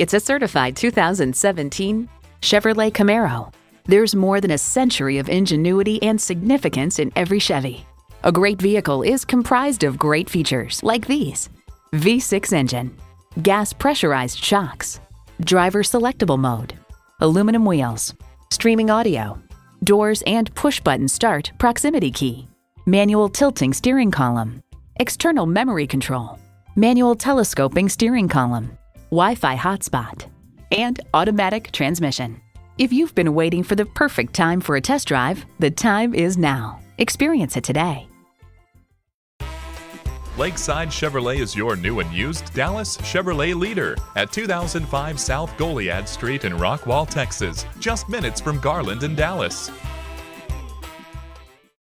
It's a certified 2017 Chevrolet Camaro. There's more than a century of ingenuity and significance in every Chevy. A great vehicle is comprised of great features like these V6 engine, gas pressurized shocks, driver selectable mode, aluminum wheels, streaming audio, doors and push button start proximity key, manual tilting steering column, external memory control, manual telescoping steering column, Wi Fi hotspot, and automatic transmission. If you've been waiting for the perfect time for a test drive, the time is now. Experience it today. Lakeside Chevrolet is your new and used Dallas Chevrolet leader at 2005 South Goliad Street in Rockwall, Texas, just minutes from Garland and Dallas.